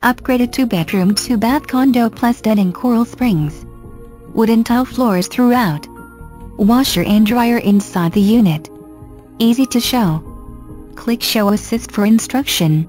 Upgraded two-bedroom two-bath condo plus den in Coral Springs. Wooden tile floors throughout. Washer and dryer inside the unit. Easy to show. Click Show Assist for instruction.